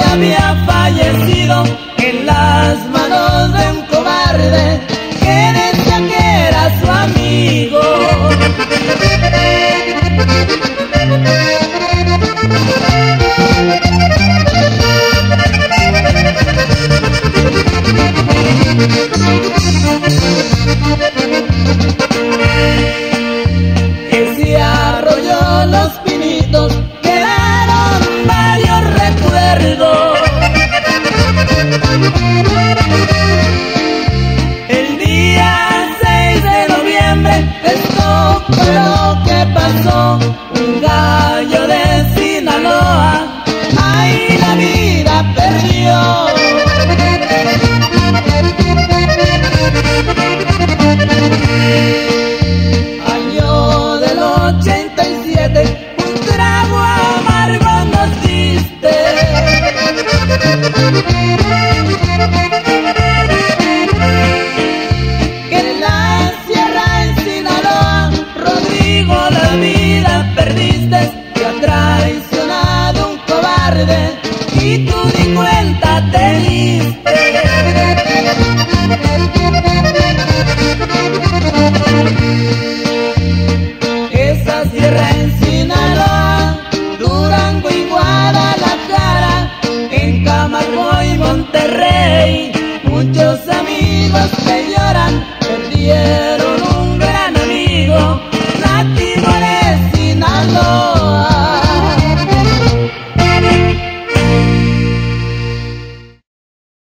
que había fallecido. El día 6 de noviembre, esto fue lo que pasó. y tú ni cuenta te diste. Esa sierra en Sinaloa, Durango y Guadalajara, en Camargo y Monterrey, muchos amigos que lloran, perdieron un gran amigo, Nati More Sinaloa.